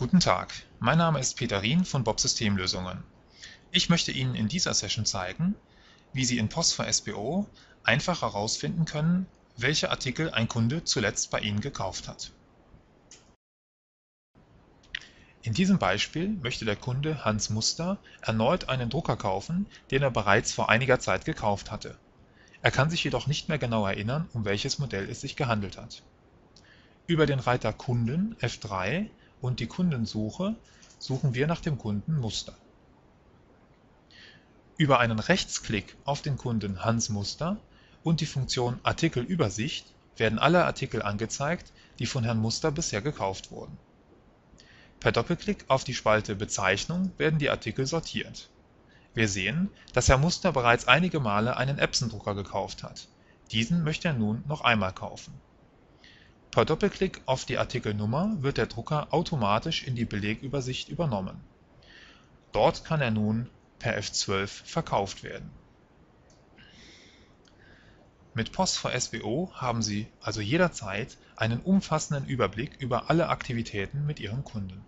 Guten Tag, mein Name ist Peter Rien von Bob Systemlösungen. Ich möchte Ihnen in dieser Session zeigen, wie Sie in POS4SBO einfach herausfinden können, welche Artikel ein Kunde zuletzt bei Ihnen gekauft hat. In diesem Beispiel möchte der Kunde Hans Muster erneut einen Drucker kaufen, den er bereits vor einiger Zeit gekauft hatte. Er kann sich jedoch nicht mehr genau erinnern, um welches Modell es sich gehandelt hat. Über den Reiter Kunden F3 und die Kundensuche suchen wir nach dem Kunden Muster. Über einen Rechtsklick auf den Kunden Hans Muster und die Funktion Artikelübersicht werden alle Artikel angezeigt, die von Herrn Muster bisher gekauft wurden. Per Doppelklick auf die Spalte Bezeichnung werden die Artikel sortiert. Wir sehen, dass Herr Muster bereits einige Male einen Epson-Drucker gekauft hat. Diesen möchte er nun noch einmal kaufen Per Doppelklick auf die Artikelnummer wird der Drucker automatisch in die Belegübersicht übernommen. Dort kann er nun per F12 verkauft werden. Mit POS4SBO haben Sie also jederzeit einen umfassenden Überblick über alle Aktivitäten mit Ihrem Kunden